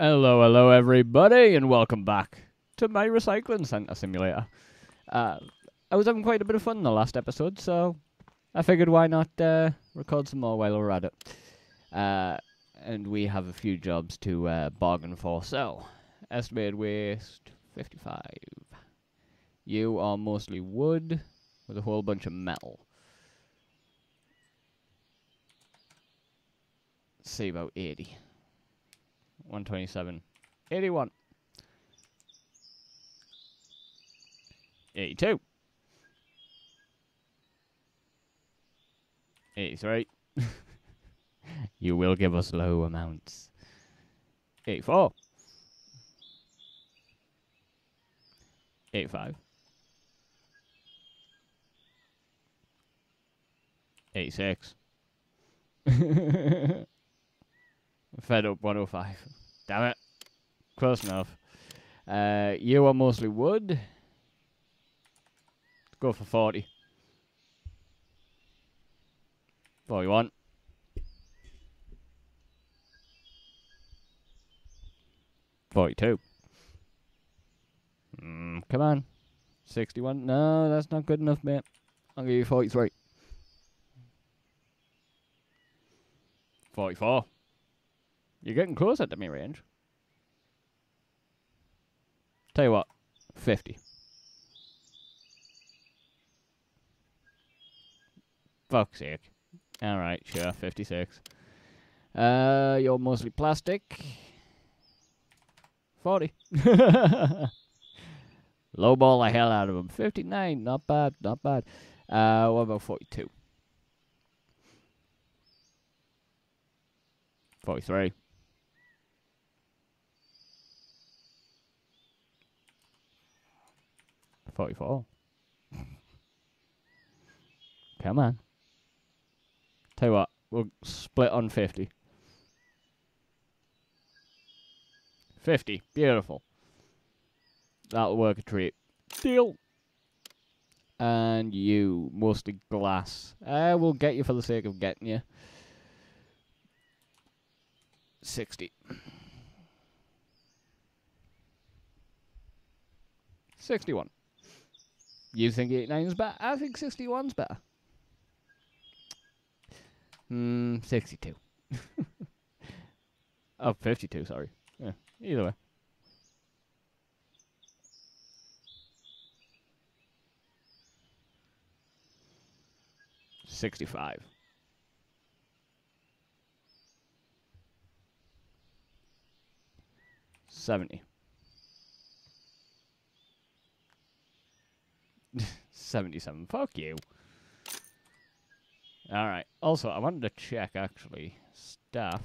Hello, hello, everybody, and welcome back to my recycling center simulator. Uh, I was having quite a bit of fun in the last episode, so I figured why not uh, record some more while we're at it. Uh, and we have a few jobs to uh, bargain for. So, estimated waste 55. You are mostly wood with a whole bunch of metal. see about 80. 127. 81. 82. 83. you will give us low amounts. 84. 85. 86. Fed up 105. Damn it. Close enough. Uh, you are mostly wood. Go for 40. 41. Forty-two. Mm, come on. Sixty-one. No, that's not good enough, mate. I'll give you forty-three. Forty-four. You're getting closer to me range. Tell you what, 50. Fuck's sake. Alright, sure, 56. Uh, you're mostly plastic. 40. Lowball the hell out of him. 59, not bad, not bad. Uh, what about 42? 43. 44. Come on. Tell you what, we'll split on 50. 50. Beautiful. That'll work a treat. Deal. And you, mostly glass. Uh, we'll get you for the sake of getting you. 60. 61. You think 89's better? I think 61's better. Hmm, 62. oh, 52, sorry. Yeah, either way. Sixty-five. Seventy. 77. Fuck you. Alright. Also, I wanted to check, actually. Staff.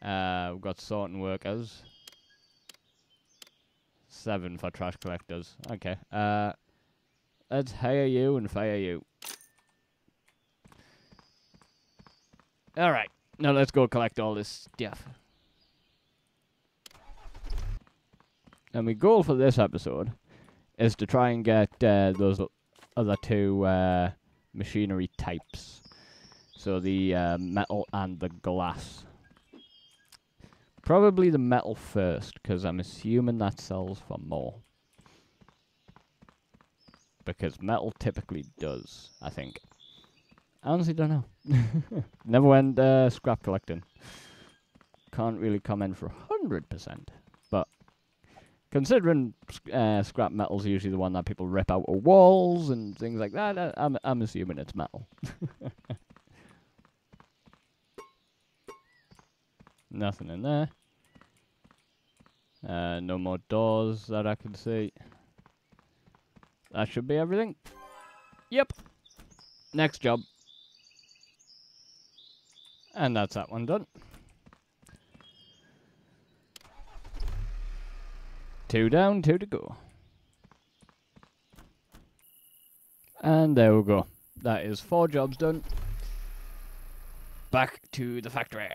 Uh, we've got sorting workers. Seven for trash collectors. Okay. Uh, let's hire you and fire you. Alright. Now let's go collect all this stuff. And my goal for this episode is to try and get uh, those other two uh, machinery types. So the uh, metal and the glass. Probably the metal first, because I'm assuming that sells for more. Because metal typically does, I think. I honestly don't know. Never went uh, scrap collecting. Can't really comment for 100%. Considering uh, scrap metal's usually the one that people rip out of walls and things like that, I, I'm I'm assuming it's metal. Nothing in there. Uh, no more doors that I can see. That should be everything. Yep. Next job. And that's that one done. Two down, two to go. And there we go. That is four jobs done. Back to the factory.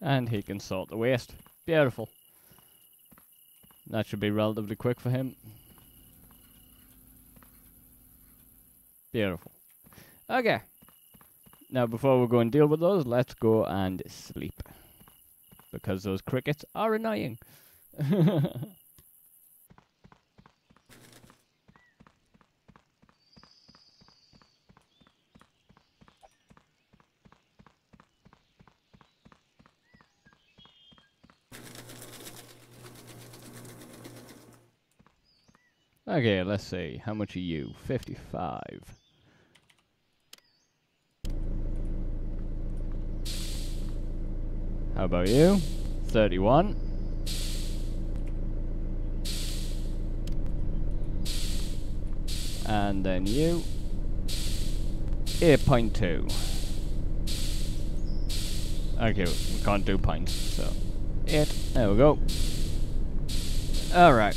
And he can sort the waste. Beautiful. That should be relatively quick for him. Beautiful. Okay. Now, before we go and deal with those, let's go and sleep. Because those crickets are annoying. Okay, let's see. How much are you? 55. About you? 31. And then you. 8.2. Okay, we can't do pints, so. 8. There we go. Alright.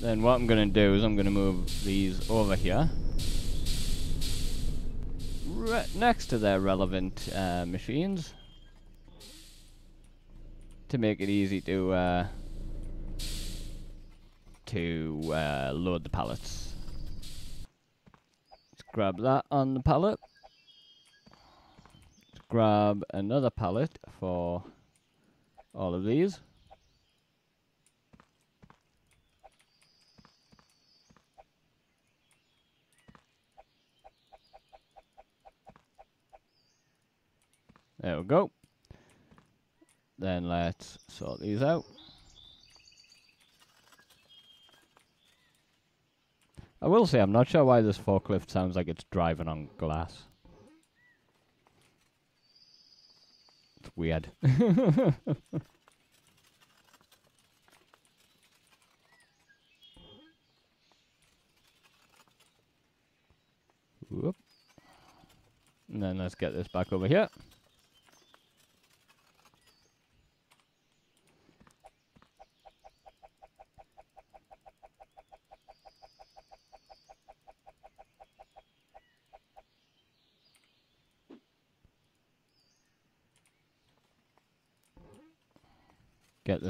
Then what I'm going to do is I'm going to move these over here. Right next to their relevant uh, machines. To make it easy to uh, to uh, load the pallets. Let's grab that on the pallet. Let's grab another pallet for all of these. There we go. Then let's sort these out. I will say I'm not sure why this forklift sounds like it's driving on glass. It's weird. Whoop. And then let's get this back over here.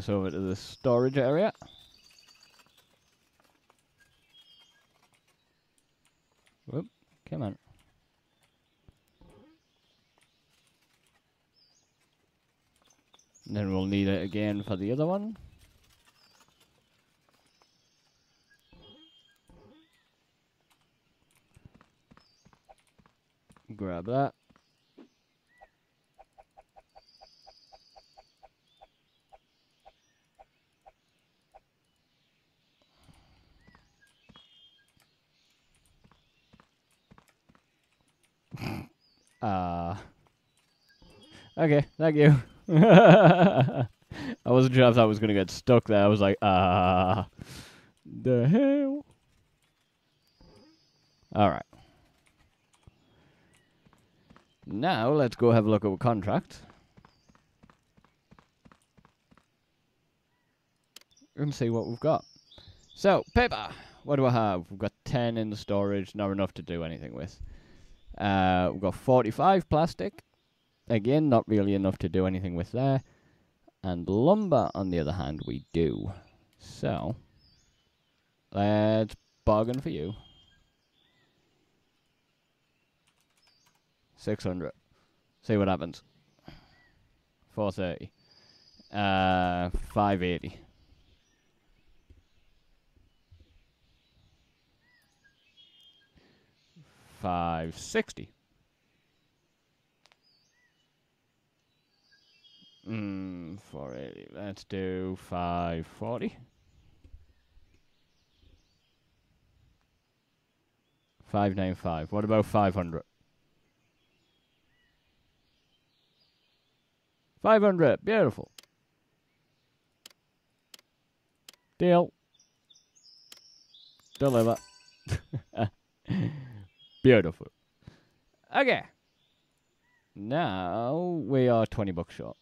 This over to the storage area. Whoop, come on. And then we'll need it again for the other one. Grab that. Uh, okay, thank you. I wasn't sure if I was going to get stuck there. I was like, uh, the hell? Alright. Now, let's go have a look at our contract. And see what we've got. So, paper. What do I have? We've got 10 in the storage, not enough to do anything with. Uh, we've got 45 plastic. Again, not really enough to do anything with there. And lumber, on the other hand, we do. So, let's bargain for you. 600. See what happens. 430. Uh, 580. Five sixty. Mm, four eighty. Let's do five forty. Five nine five. What about five hundred? Five hundred. Beautiful. Deal. Deliver. Beautiful. Okay. Now we are 20 bucks short.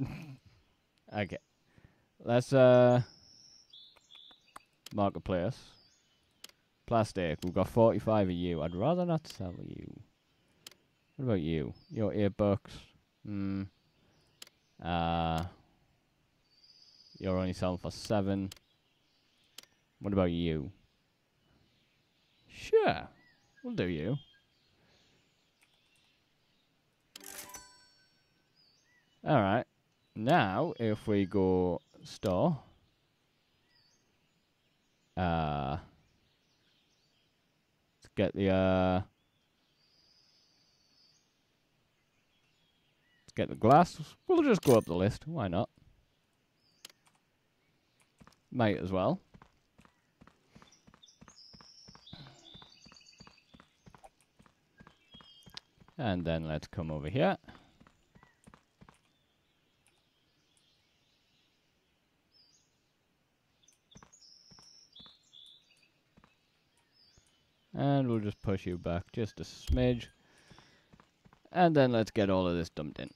okay. Let's uh marketplace. Plastic. We've got 45 of you. I'd rather not sell you. What about you? Your earbuds. Hmm. Uh you're only selling for seven. What about you? Sure. We'll do you. Alright. Now, if we go store. Uh, let's get the, uh, let's get the glass. We'll just go up the list. Why not? Might as well. And then let's come over here. And we'll just push you back just a smidge. And then let's get all of this dumped in.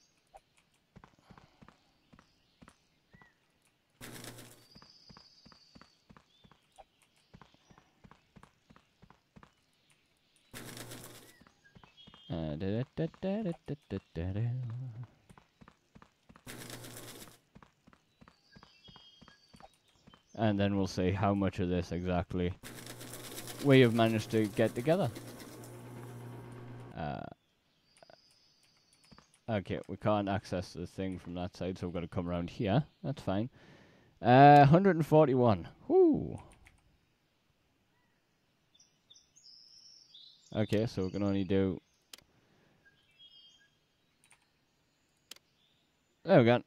Uh, and then we'll see how much of this exactly we have managed to get together. Uh, okay, we can't access the thing from that side, so we've got to come around here. That's fine. Uh, 141. Whoo. Okay, so we can only do There we go.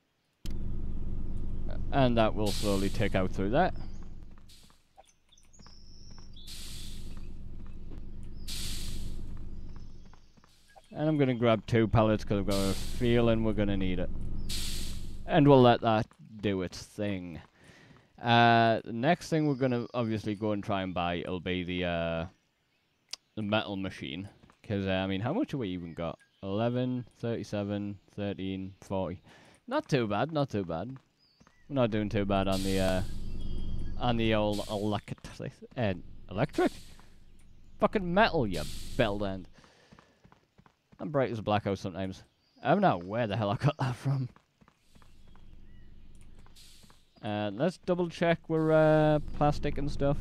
And that will slowly take out through that. And I'm going to grab two pallets because I've got a feeling we're going to need it. And we'll let that do its thing. Uh, the next thing we're going to obviously go and try and buy will be the uh, the metal machine. Because, uh, I mean, how much have we even got? 11, 37, 13, 40. Not too bad, not too bad. We're not doing too bad on the uh, on the old electric. Uh, electric? Fucking metal, you bell end. I'm bright as a blackout sometimes. I don't know where the hell I got that from. Uh, let's double check we're uh, plastic and stuff.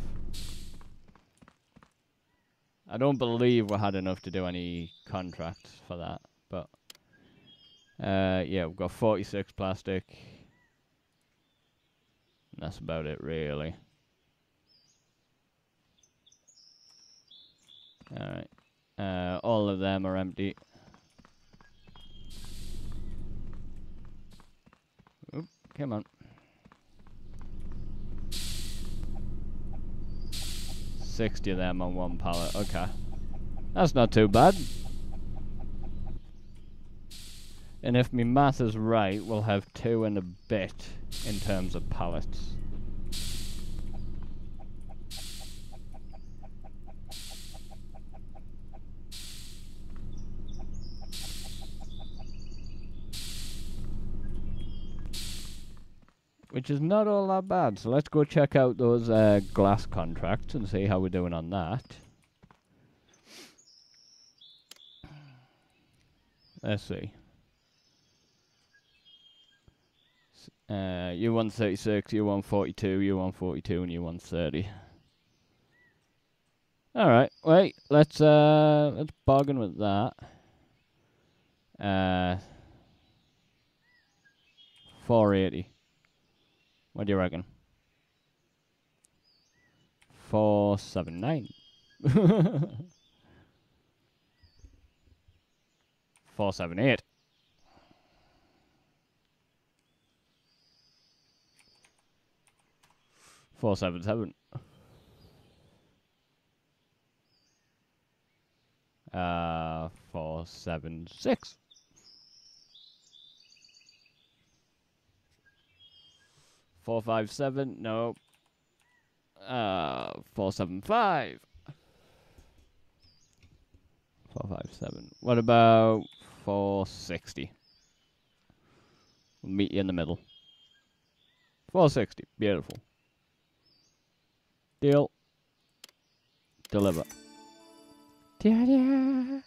I don't believe we had enough to do any contracts for that, uh, yeah, we've got 46 plastic. That's about it, really. Alright. Uh, all of them are empty. Oop, come on. Sixty of them on one pallet. Okay. That's not too bad. And if my math is right, we'll have two and a bit in terms of pallets. Which is not all that bad. So let's go check out those uh, glass contracts and see how we're doing on that. Let's see. Uh, U136, U142, U142, and U130. Alright, wait, let's uh let's bargain with that. Uh 480. What do you reckon? 479. 478. Four seven seven. Uh, four seven six. Four five seven. No. Uh, four seven five. Four five seven. What about four sixty? We'll meet you in the middle. Four sixty. Beautiful. Deal. Deliver. Da-da.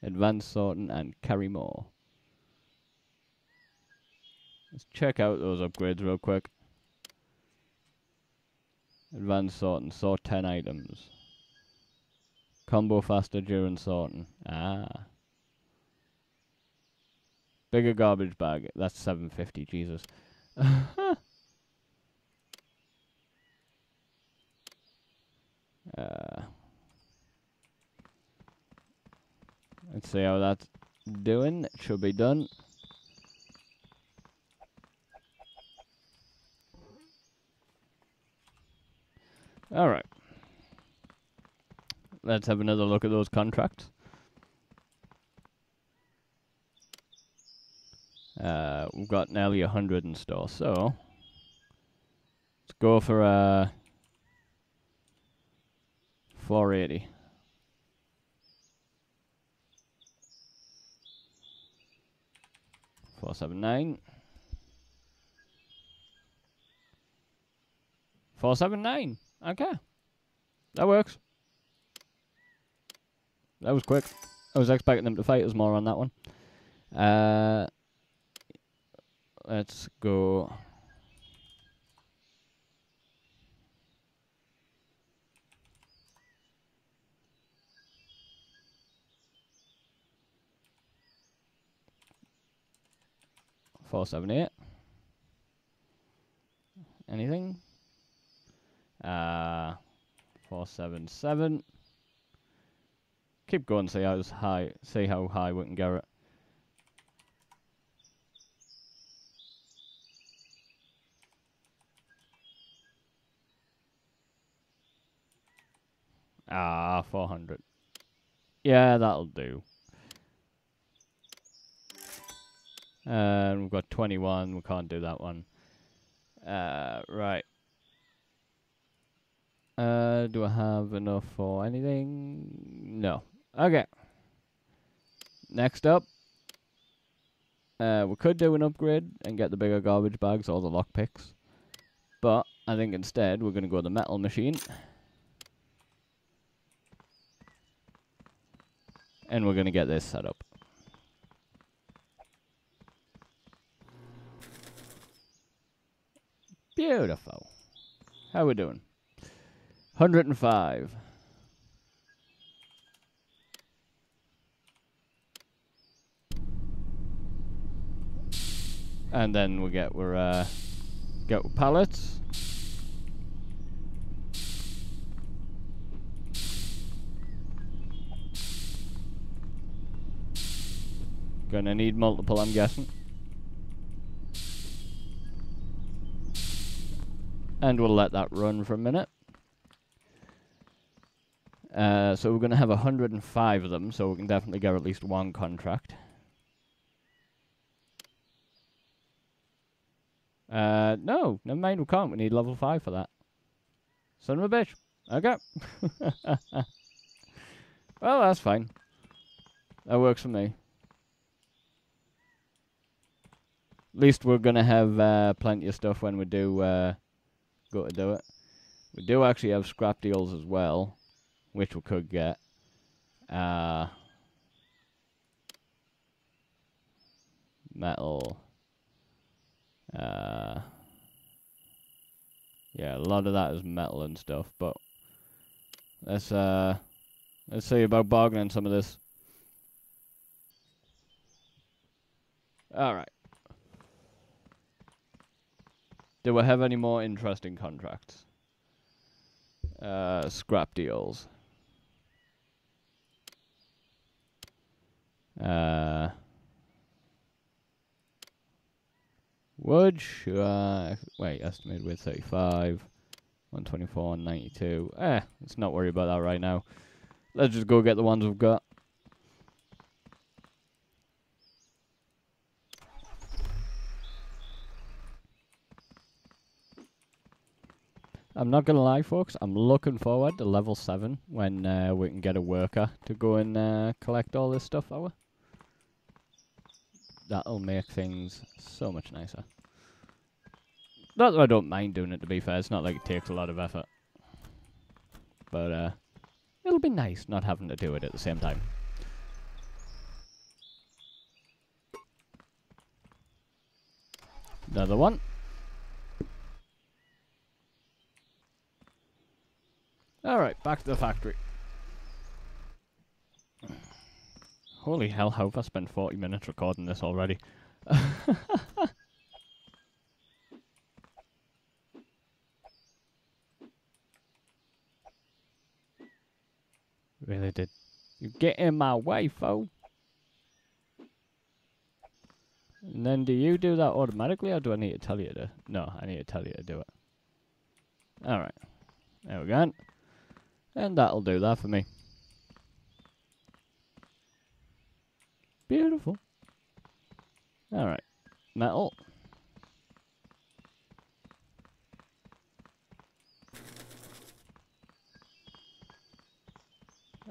Advanced sorting and carry more. Let's check out those upgrades real quick. Advanced sorting, sort 10 items. Combo faster during sorting. Ah. Bigger garbage bag. That's 750, Jesus. uh, let's see how that's doing. It should be done. All right. Let's have another look at those contracts. Uh, we've got nearly a hundred in store, so let's go for uh, 480. Four seven nine. Four seven nine. Okay. That works. That was quick. I was expecting them to fight us more on that one. Uh, let's go. Four seven eight. Anything? Uh, four seven seven. Keep going. See how high. See how high we can get it. Ah, 400. Yeah, that'll do. And we've got 21. We can't do that one. Uh, right. Uh, do I have enough for anything? No. Okay. Next up. Uh, we could do an upgrade and get the bigger garbage bags or the lockpicks. But I think instead we're going to go the metal machine. And we're going to get this set up. Beautiful. How we doing? 105. And then we get we're uh get pallets. Gonna need multiple, I'm guessing. And we'll let that run for a minute. Uh, so we're going to have 105 of them, so we can definitely get at least one contract. Uh, no, never mind, we can't. We need level 5 for that. Son of a bitch. Okay. well, that's fine. That works for me. At least we're going to have uh, plenty of stuff when we do uh, go to do it. We do actually have scrap deals as well, which we could get. Uh, metal. Uh, yeah, a lot of that is metal and stuff, but let's uh, let's see about bargaining some of this. All right. Do we have any more interesting contracts? Uh, scrap deals. Uh, wood, uh, wait, estimated with 35, 124, 92. Eh, let's not worry about that right now. Let's just go get the ones we've got. I'm not gonna lie, folks. I'm looking forward to level seven when uh, we can get a worker to go and uh, collect all this stuff our. That'll make things so much nicer. Not that I don't mind doing it. To be fair, it's not like it takes a lot of effort, but uh, it'll be nice not having to do it at the same time. Another one. Alright, back to the factory. Holy hell, how have I spent 40 minutes recording this already? really did. You get in my way, fool. And then do you do that automatically or do I need to tell you to? No, I need to tell you to do it. Alright. There we go. And that'll do that for me. Beautiful. Alright. Metal.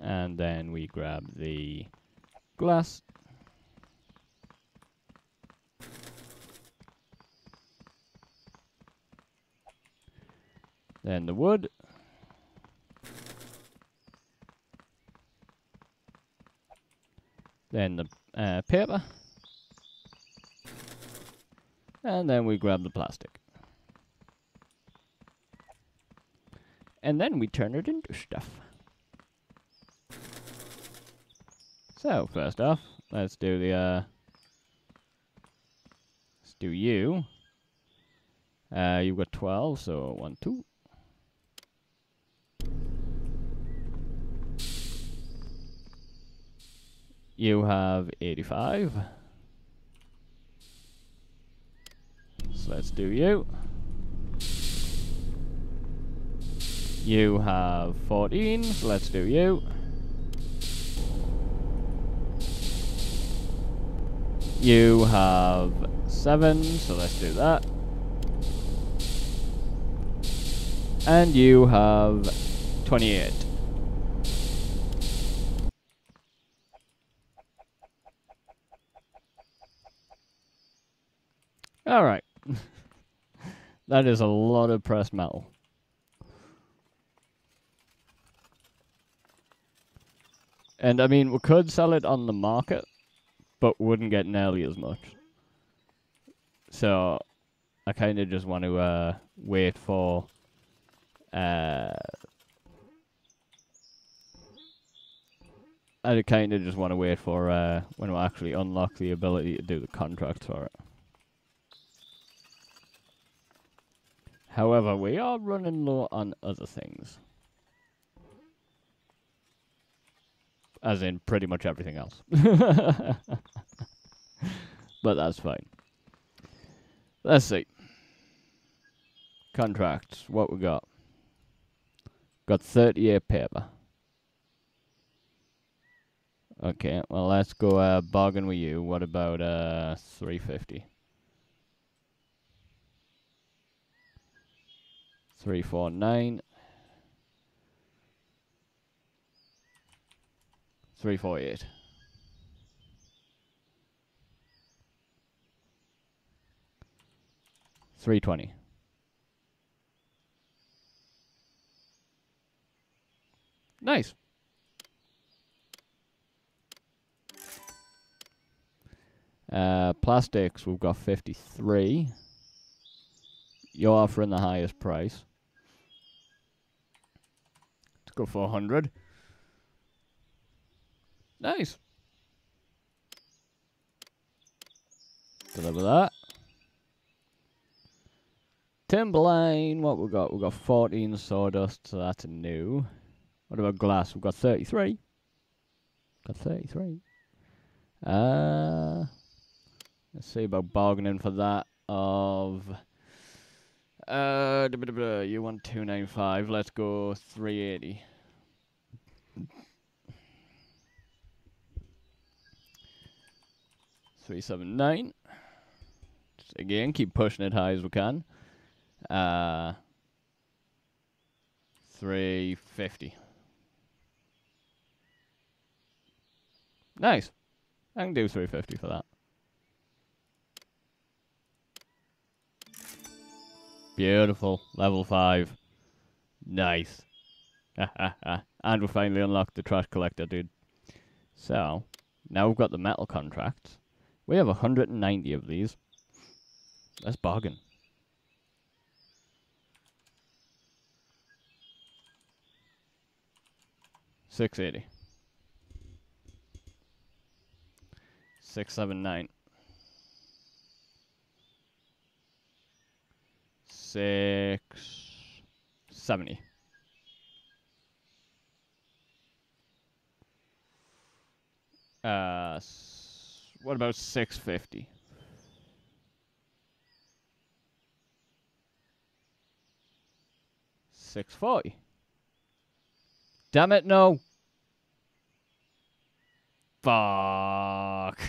And then we grab the glass. Then the wood. Then the uh, paper. And then we grab the plastic. And then we turn it into stuff. So, first off, let's do the, uh, let's do you. Uh, you've got 12, so 1, 2. You have 85. So let's do you. You have 14, so let's do you. You have 7, so let's do that. And you have 28. Alright. that is a lot of pressed metal. And I mean, we could sell it on the market, but wouldn't get nearly as much. So, I kind of just want to uh, wait for... Uh, I kind of just want to wait for uh, when we actually unlock the ability to do the contract for it. However, we are running low on other things. As in pretty much everything else. but that's fine. Let's see. Contracts. What we got? Got 30 year paper. Okay, well let's go uh, bargain with you. What about uh 350? Three, four, nine. Three, four, eight. Three twenty. Nice. Uh, plastics, we've got 53. You're offering the highest price. Go for 100. Nice. Deliver that. Timberline, what we got? We've got 14 sawdust, so that's a new. What about glass? We've got 33. Got 33. Uh, let's see about bargaining for that of... Uh, you want 295. Let's go 380. Three seven nine. Again, keep pushing it high as we can. Uh, three fifty. Nice. I can do three fifty for that. Beautiful. Level 5. Nice. and we finally unlocked the trash collector, dude. So, now we've got the metal contracts. We have 190 of these. Let's bargain. Six eighty. Six, seven, nine. Six, seventy. Uh, what about six fifty? Six forty. Damn it, no. Fuck.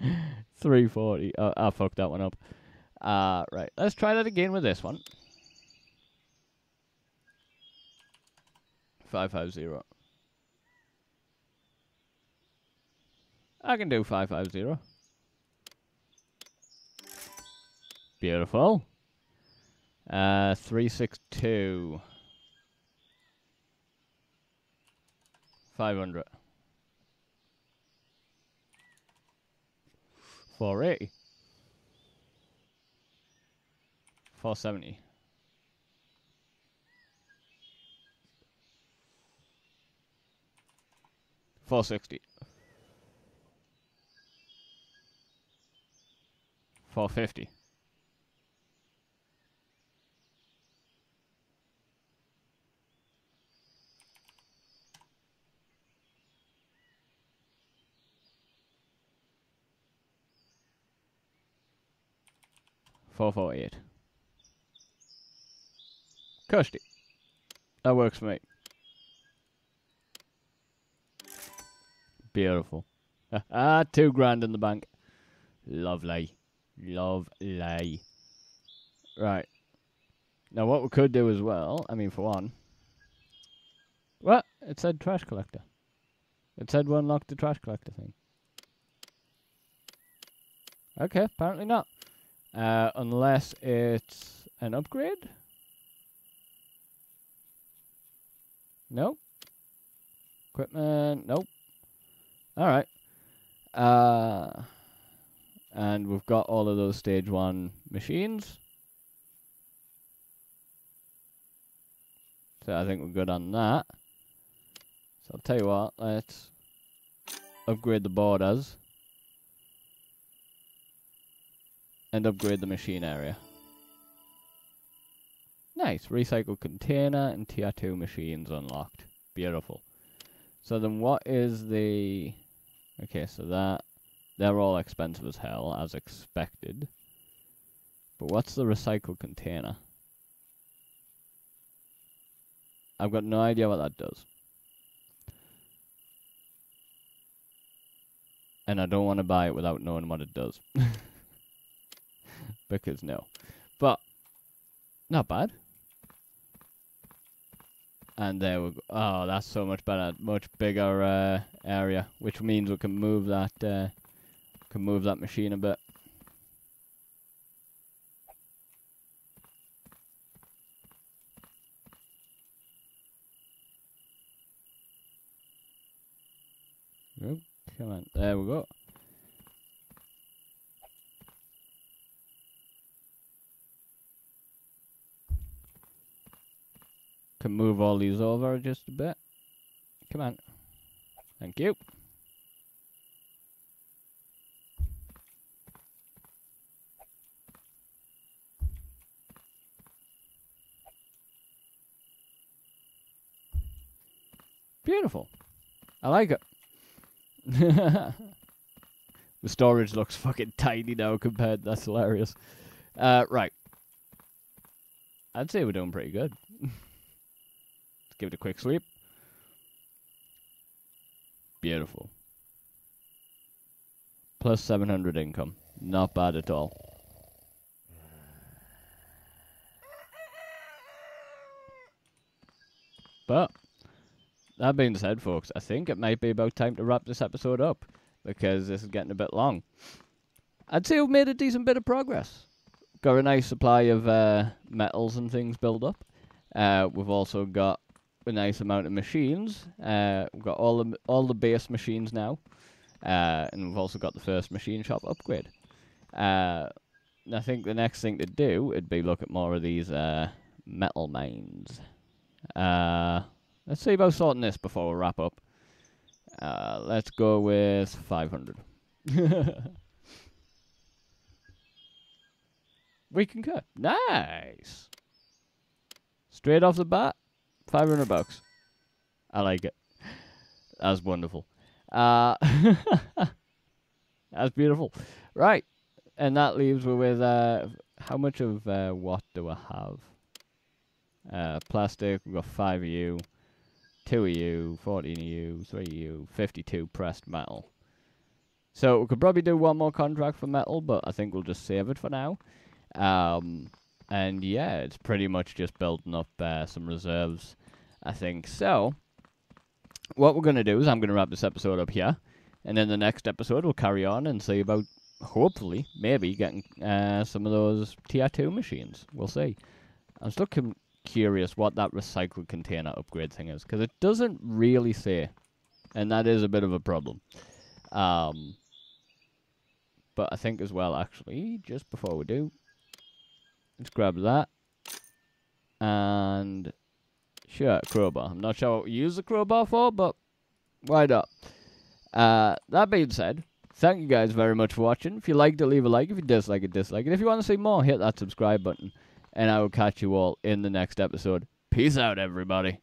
340. Oh, I fucked that one up. Uh, right. Let's try that again with this one. 550. I can do 550. Beautiful. Uh, 362. 500. 480. 470. Four sixty. Four fifty. Four four eight. Cushy. That works for me. Beautiful. ah, two grand in the bank. Lovely. Lovely. Right. Now, what we could do as well, I mean, for one. What? It said trash collector. It said we unlocked the trash collector thing. Okay, apparently not. Uh, unless it's an upgrade? Nope. Equipment, nope. Alright. Uh, and we've got all of those stage one machines. So I think we're good on that. So I'll tell you what, let's upgrade the borders. And upgrade the machine area. Nice. Recycle container and tier 2 machines unlocked. Beautiful. So then what is the... Okay, so that... They're all expensive as hell, as expected. But what's the recycle container? I've got no idea what that does. And I don't want to buy it without knowing what it does. because no. But, not bad. And there we go. Oh, that's so much better. Much bigger uh, area, which means we can move that uh, can move that machine a bit. Come on, there we go. Can move all these over just a bit. Come on. Thank you. Beautiful. I like it. the storage looks fucking tiny now compared. That's hilarious. Uh, right. I'd say we're doing pretty good. Give it a quick sweep. Beautiful. Plus 700 income. Not bad at all. But that being said, folks, I think it might be about time to wrap this episode up because this is getting a bit long. I'd say we've made a decent bit of progress. Got a nice supply of uh, metals and things built up. Uh, we've also got a nice amount of machines. Uh, we've got all the all the base machines now, uh, and we've also got the first machine shop upgrade. Uh, I think the next thing to do would be look at more of these uh, metal mines. Uh, let's see about sorting this before we wrap up. Uh, let's go with 500. we can cut. Nice. Straight off the bat, 500 bucks. I like it. That's wonderful. Uh, that's beautiful. Right. And that leaves me with uh, how much of uh, what do I have? Uh, plastic, we've got 5 of you, 2 of you, 14 of you, 3 of you, 52 pressed metal. So we could probably do one more contract for metal, but I think we'll just save it for now. Um, and yeah, it's pretty much just building up uh, some reserves, I think. So, what we're going to do is I'm going to wrap this episode up here. And then the next episode we'll carry on and see about, hopefully, maybe getting uh, some of those tier 2 machines. We'll see. I'm still curious what that recycled container upgrade thing is, because it doesn't really say. And that is a bit of a problem. Um, but I think as well, actually, just before we do, Let's grab that. And sure, crowbar. I'm not sure what we use the crowbar for, but why not? Uh, that being said, thank you guys very much for watching. If you liked it, leave a like. If you dislike it, dislike it. If you want to see more, hit that subscribe button. And I will catch you all in the next episode. Peace out, everybody.